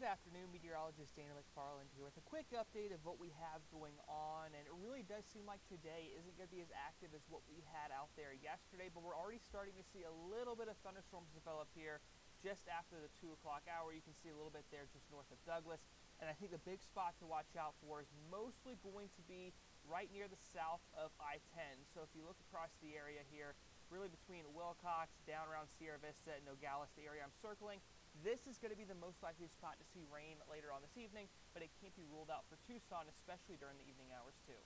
Good afternoon, meteorologist Dana McFarland here with a quick update of what we have going on. And it really does seem like today isn't going to be as active as what we had out there yesterday, but we're already starting to see a little bit of thunderstorms develop here just after the 2 o'clock hour. You can see a little bit there just north of Douglas. And I think the big spot to watch out for is mostly going to be right near the south of I-10. So if you look across the area here, really between Willcox, down around Sierra Vista and Nogales, the area I'm circling, this is going to be the most likely spot to see rain later on this evening, but it can't be ruled out for Tucson, especially during the evening hours too.